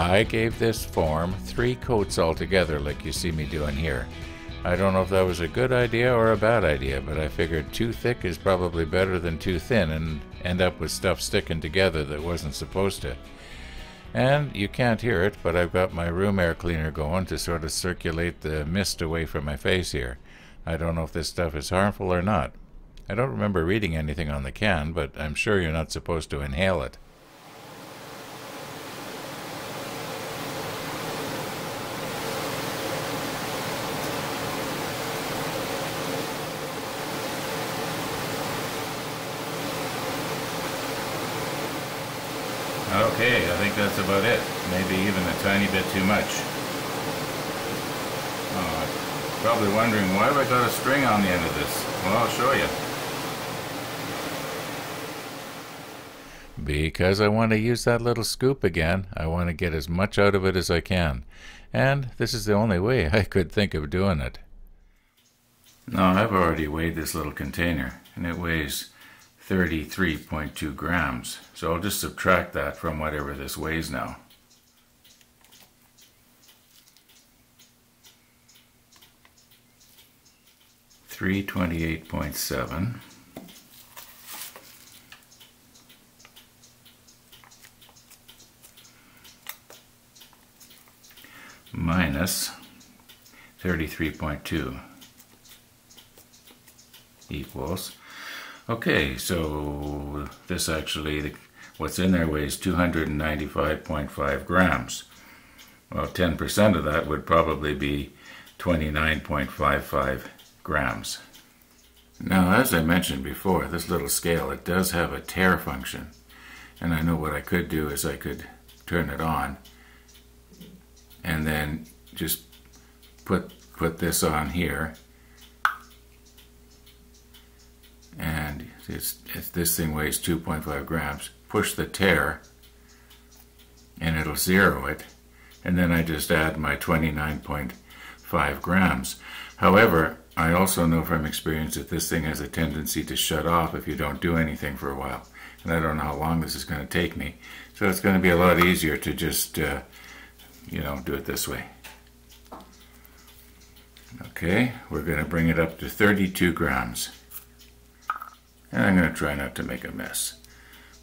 I gave this form three coats altogether like you see me doing here. I don't know if that was a good idea or a bad idea, but I figured too thick is probably better than too thin and end up with stuff sticking together that wasn't supposed to. And you can't hear it, but I've got my room air cleaner going to sort of circulate the mist away from my face here. I don't know if this stuff is harmful or not. I don't remember reading anything on the can, but I'm sure you're not supposed to inhale it. Okay, I think that's about it. Maybe even a tiny bit too much. Oh, probably wondering why have I got a string on the end of this? Well, I'll show you. Because I want to use that little scoop again. I want to get as much out of it as I can. And this is the only way I could think of doing it. Now, I've already weighed this little container, and it weighs 33.2 grams. So I'll just subtract that from whatever this weighs now. Three twenty-eight point seven minus thirty-three point two equals Okay, so this actually, what's in there weighs 295.5 grams. Well, 10% of that would probably be 29.55 grams. Now, as I mentioned before, this little scale, it does have a tare function. And I know what I could do is I could turn it on and then just put, put this on here and it's, it's, this thing weighs 2.5 grams. Push the tare and it'll zero it and then I just add my 29.5 grams. However, I also know from experience that this thing has a tendency to shut off if you don't do anything for a while. And I don't know how long this is going to take me. So it's going to be a lot easier to just, uh, you know, do it this way. Okay, we're going to bring it up to 32 grams. And I'm going to try not to make a mess.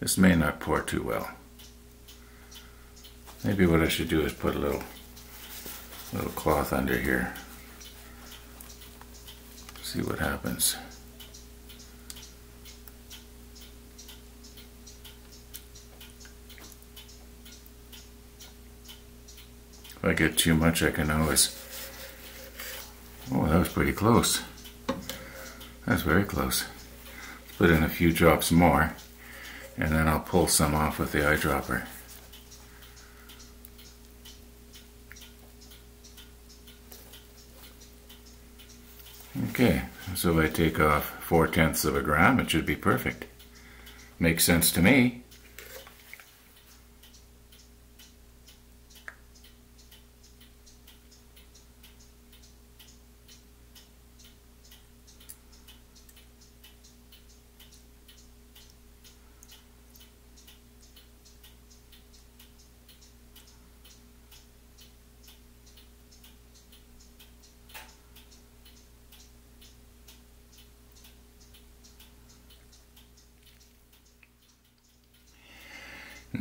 This may not pour too well. Maybe what I should do is put a little little cloth under here. See what happens. If I get too much, I can always... Oh, that was pretty close. That's very close put in a few drops more and then I'll pull some off with the eyedropper. Okay, so if I take off four tenths of a gram, it should be perfect. Makes sense to me.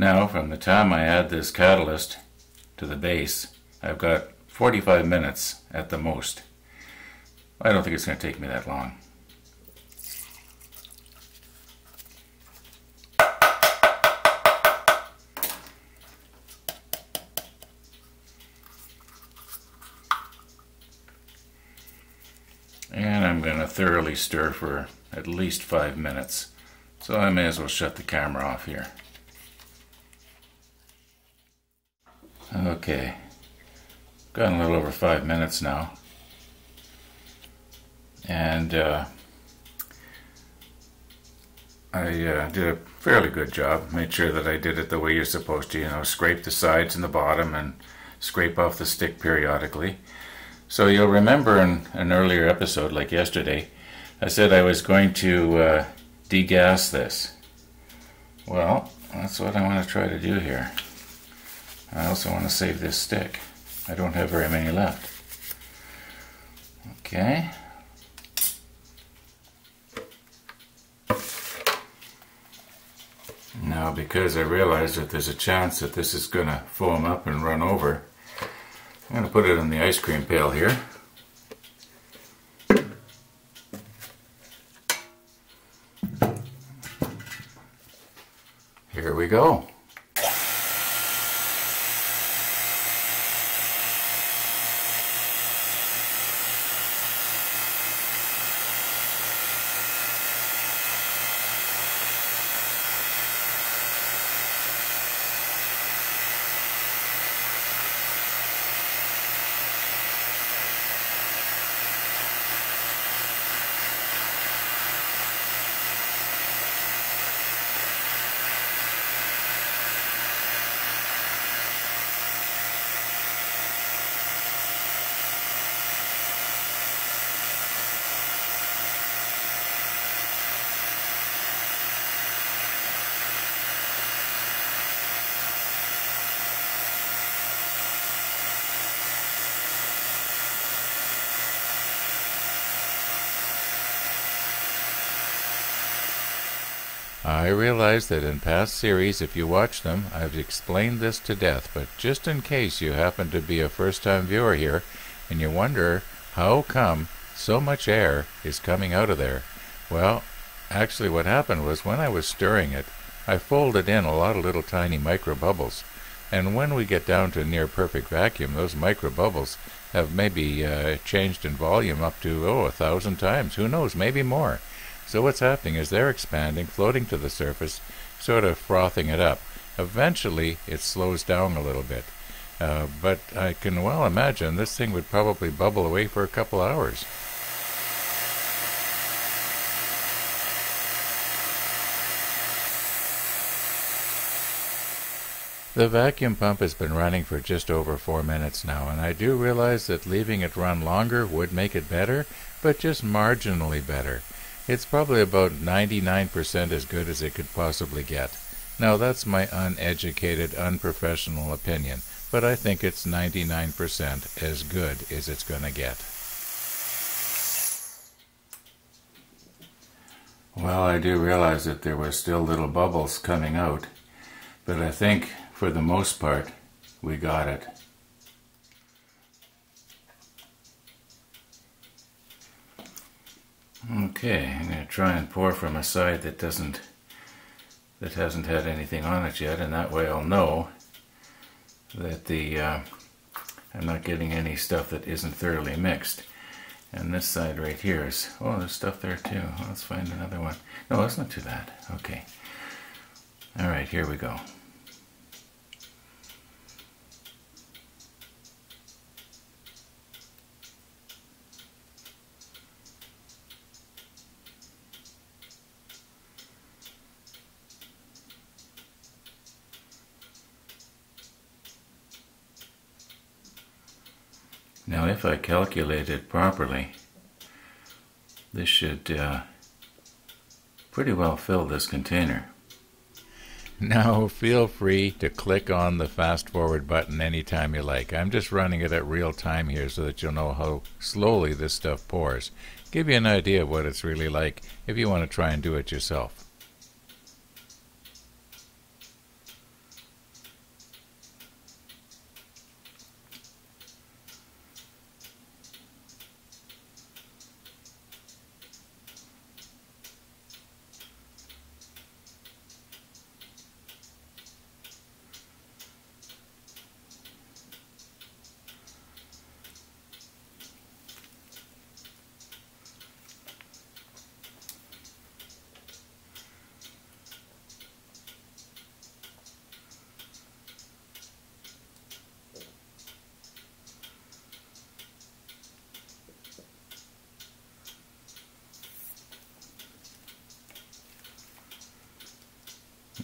Now, from the time I add this catalyst to the base, I've got 45 minutes at the most. I don't think it's going to take me that long. And I'm going to thoroughly stir for at least five minutes. So I may as well shut the camera off here. Okay, got a little over five minutes now. And uh, I uh, did a fairly good job. Made sure that I did it the way you're supposed to, you know, scrape the sides and the bottom and scrape off the stick periodically. So you'll remember in an earlier episode, like yesterday, I said I was going to uh, degas this. Well, that's what I want to try to do here. I also want to save this stick. I don't have very many left. Okay. Now because I realize that there's a chance that this is going to foam up and run over, I'm going to put it in the ice cream pail here. Here we go. I realize that in past series, if you watch them, I've explained this to death, but just in case you happen to be a first-time viewer here, and you wonder how come so much air is coming out of there, well, actually what happened was when I was stirring it, I folded in a lot of little tiny micro bubbles, and when we get down to near perfect vacuum, those micro bubbles have maybe uh, changed in volume up to, oh, a thousand times, who knows, maybe more. So what's happening is they're expanding, floating to the surface, sort of frothing it up. Eventually, it slows down a little bit. Uh, but I can well imagine this thing would probably bubble away for a couple hours. The vacuum pump has been running for just over four minutes now, and I do realize that leaving it run longer would make it better, but just marginally better. It's probably about 99% as good as it could possibly get. Now that's my uneducated, unprofessional opinion, but I think it's 99% as good as it's going to get. Well, I do realize that there were still little bubbles coming out, but I think for the most part we got it. Okay, I'm going to try and pour from a side that doesn't, that hasn't had anything on it yet, and that way I'll know that the, uh, I'm not getting any stuff that isn't thoroughly mixed. And this side right here is, oh, there's stuff there too. Let's find another one. No, that's not too bad. Okay. All right, here we go. Now if I calculate it properly, this should uh, pretty well fill this container. Now feel free to click on the fast forward button anytime you like. I'm just running it at real time here so that you'll know how slowly this stuff pours. Give you an idea of what it's really like if you want to try and do it yourself.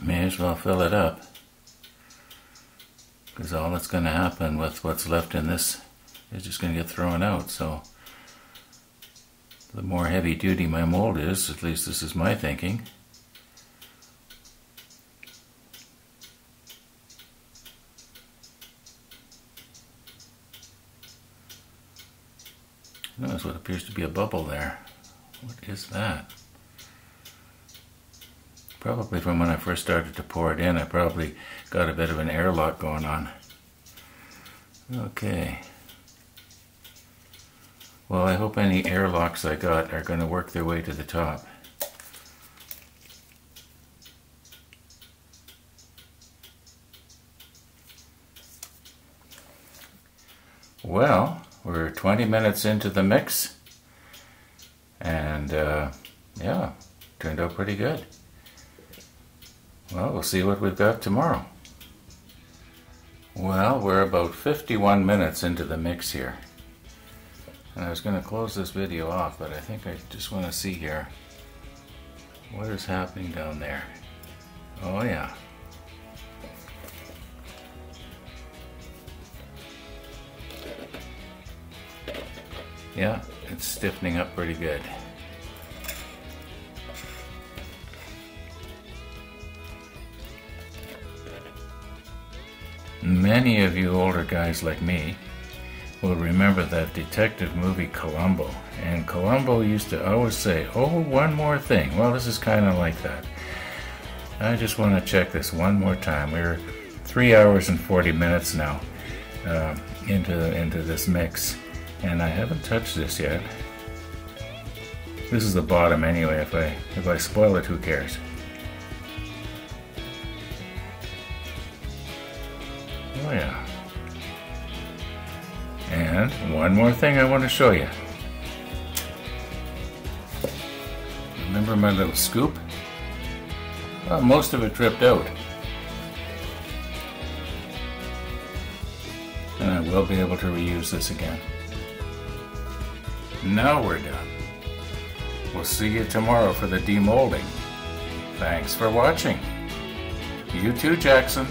may as well fill it up because all that's going to happen with what's left in this is just going to get thrown out. So the more heavy duty my mold is, at least this is my thinking, Notice what appears to be a bubble there. What is that? Probably from when I first started to pour it in, I probably got a bit of an airlock going on. Okay. Well, I hope any airlocks I got are going to work their way to the top. Well, we're 20 minutes into the mix, and uh, yeah, turned out pretty good. Well, we'll see what we've got tomorrow. Well, we're about 51 minutes into the mix here. And I was going to close this video off, but I think I just want to see here what is happening down there. Oh yeah. Yeah, it's stiffening up pretty good. Many of you older guys like me will remember that detective movie Columbo. And Columbo used to always say, Oh, one more thing. Well, this is kind of like that. I just want to check this one more time. We're three hours and 40 minutes now uh, into, into this mix, and I haven't touched this yet. This is the bottom anyway. If I, if I spoil it, who cares? Oh yeah. And one more thing I want to show you. Remember my little scoop? Well, most of it dripped out. And I will be able to reuse this again. Now we're done. We'll see you tomorrow for the demolding. Thanks for watching. You too, Jackson.